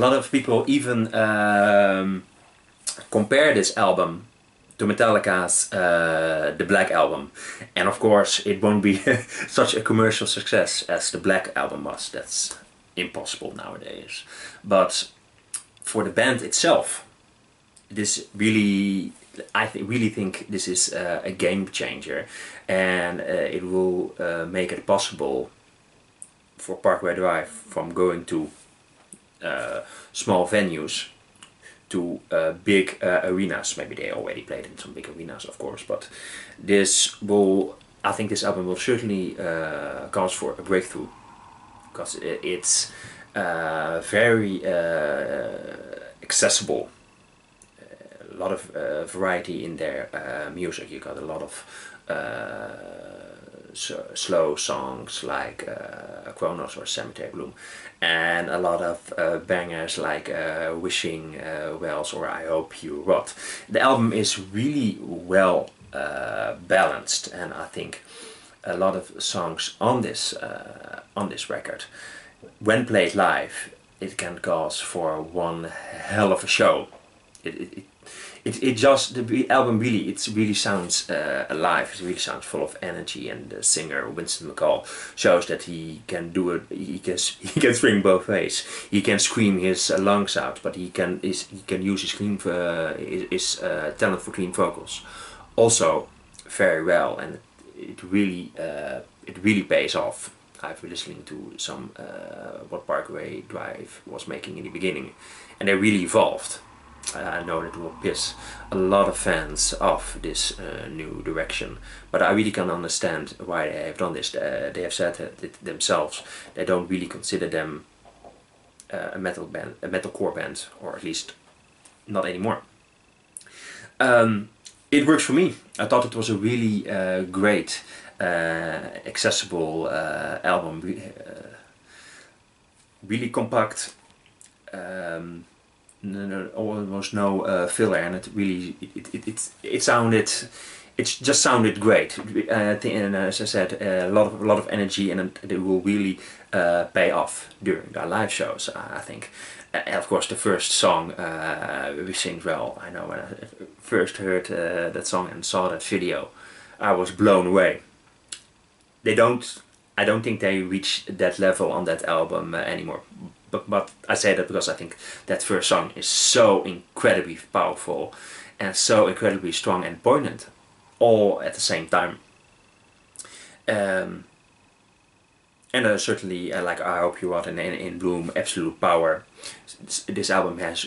lot of people even um, compare this album to Metallica's uh, The Black Album. And of course, it won't be such a commercial success as the Black Album was. That's impossible nowadays. But for the band itself, this really, I th really think this is uh, a game changer, and uh, it will uh, make it possible for Parkway Drive from going to small venues to uh, big uh, arenas. Maybe they already played in some big arenas, of course, but this will, I think this album will certainly uh, cause for a breakthrough because it's uh, very uh, accessible. Lot of uh, variety in their music. You got a lot of so slow songs like uh, Chronos or Cemetery Bloom and a lot of uh, bangers like uh, Wishing uh, Wells or I Hope You Rot. The album is really well uh, balanced and I think a lot of songs on this uh, on this record when played live it can cause for one hell of a show. It, it, it, it just the album really it really sounds uh, alive. It really sounds full of energy and the singer Winston McCall shows that he can do it. He can he can swing both ways. He can scream his uh, lungs out but he can is he can use his clean uh, his uh, talent for clean vocals. Also very well and it really uh, it really pays off. I've been listening to some uh, what Parkway Drive was making in the beginning and they really evolved I know that will piss a lot of fans off this uh, new direction, but I really can understand why they have done this. Uh, they have said it themselves. They don't really consider them uh, a metal band, a metalcore band, or at least not anymore. Um, it works for me. I thought it was a really uh, great, uh, accessible uh, album. really compact. Um, no, no, almost no uh, filler and it really it, it, it, it sounded it just sounded great. Uh, and as I said uh, a lot of a lot of energy and it will really uh, pay off during our live shows I think. And of course the first song uh, Wishing Well. I know when I first heard uh, that song and saw that video I was blown away. They don't I don't think they reach that level on that album anymore but, but I say that because I think that first song is so incredibly powerful and so incredibly strong and poignant all at the same time. Um, and uh, certainly, uh, like I Hope You Are in, in Bloom, Absolute Power. This album has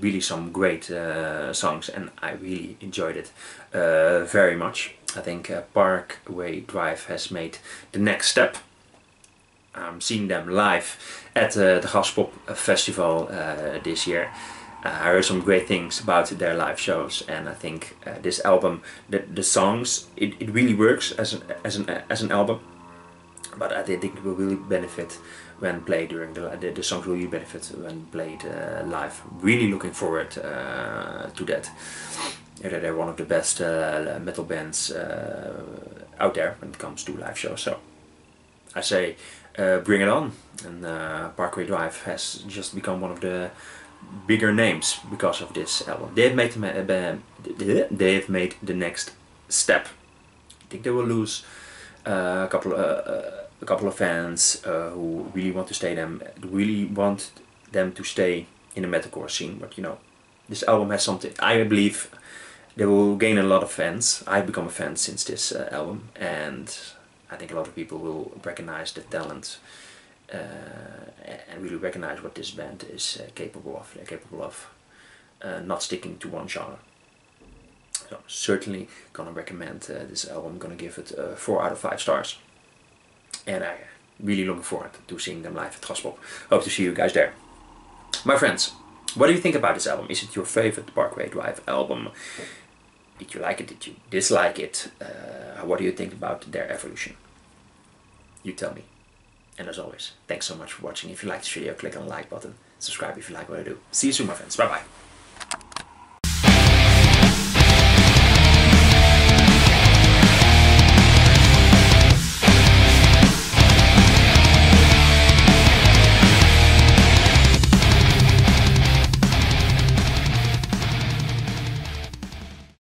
really some great uh, songs and I really enjoyed it uh, very much. I think uh, Parkway Drive has made the next step um, seeing them live at uh, the Graspop Festival uh, this year. Uh, I heard some great things about their live shows and I think uh, this album, the, the songs, it, it really works as an, as, an, as an album but I think it will really benefit when played during the, the, the songs will really benefit when played uh, live. Really looking forward uh, to that. They're one of the best metal bands out there when it comes to live shows. So I say uh, bring it on. And uh, Parkway Drive has just become one of the bigger names because of this album. They've made uh, they've made the next step. I think they will lose uh, a couple uh, a couple of fans who really want to stay them really want them to stay in the metalcore scene. But you know, this album has something. I believe they will gain a lot of fans. I've become a fan since this album and I think a lot of people will recognize the talent uh, and really recognize what this band is uh, capable of. They're capable of uh, not sticking to one genre. So certainly gonna recommend uh, this album. Gonna give it uh, four out of five stars, and I really looking forward to seeing them live at Graspop. Hope to see you guys there. My friends, what do you think about this album? Is it your favorite Parkway Drive album? Did you like it? Did you dislike it? Uh, what do you think about their evolution? You tell me. And as always, thanks so much for watching. If you liked this video, click on the like button. Subscribe if you like what I do. See you soon, my friends. Bye-bye.